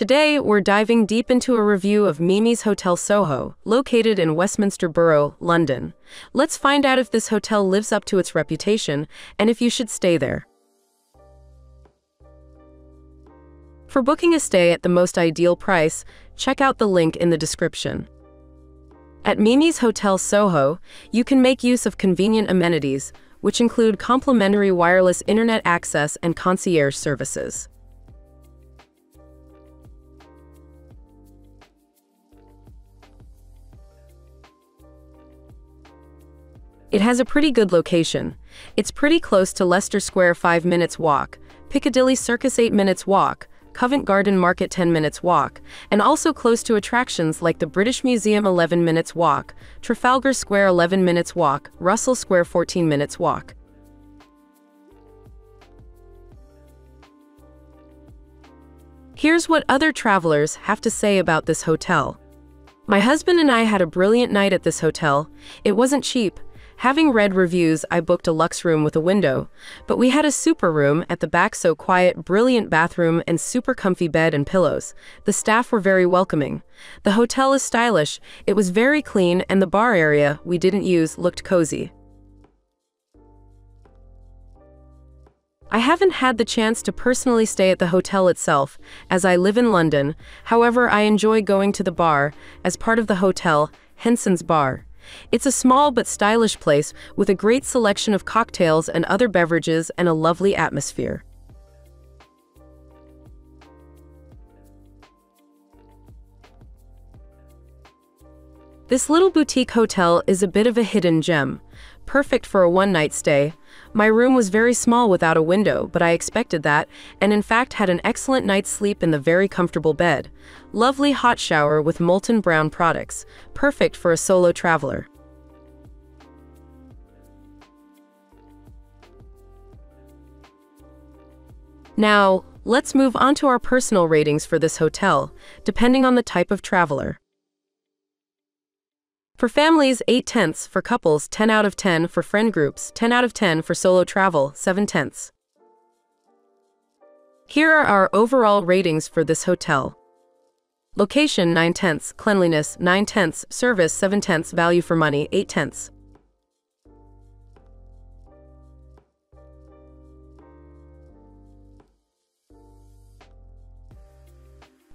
Today, we're diving deep into a review of Mimi's Hotel Soho, located in Westminster Borough, London. Let's find out if this hotel lives up to its reputation and if you should stay there. For booking a stay at the most ideal price, check out the link in the description. At Mimi's Hotel Soho, you can make use of convenient amenities, which include complimentary wireless internet access and concierge services. It has a pretty good location. It's pretty close to Leicester Square 5 minutes walk, Piccadilly Circus 8 minutes walk, Covent Garden Market 10 minutes walk, and also close to attractions like the British Museum 11 minutes walk, Trafalgar Square 11 minutes walk, Russell Square 14 minutes walk. Here's what other travelers have to say about this hotel. My husband and I had a brilliant night at this hotel. It wasn't cheap, Having read reviews, I booked a luxe room with a window, but we had a super room at the back so quiet, brilliant bathroom and super comfy bed and pillows. The staff were very welcoming. The hotel is stylish, it was very clean and the bar area we didn't use looked cozy. I haven't had the chance to personally stay at the hotel itself, as I live in London, however I enjoy going to the bar, as part of the hotel, Henson's Bar. It's a small but stylish place with a great selection of cocktails and other beverages and a lovely atmosphere. This little boutique hotel is a bit of a hidden gem, perfect for a one-night stay, my room was very small without a window, but I expected that, and in fact had an excellent night's sleep in the very comfortable bed. Lovely hot shower with Molton Brown products, perfect for a solo traveler. Now, let's move on to our personal ratings for this hotel, depending on the type of traveler. For families, 8 tenths. For couples, 10 out of 10. For friend groups, 10 out of 10. For solo travel, 7 tenths. Here are our overall ratings for this hotel. Location 9 tenths, cleanliness 9 tenths, service 7 tenths, value for money 8 tenths.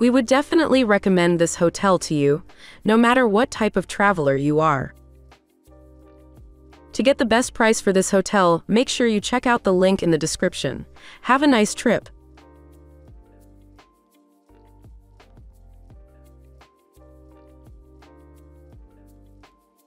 We would definitely recommend this hotel to you, no matter what type of traveler you are. To get the best price for this hotel, make sure you check out the link in the description. Have a nice trip.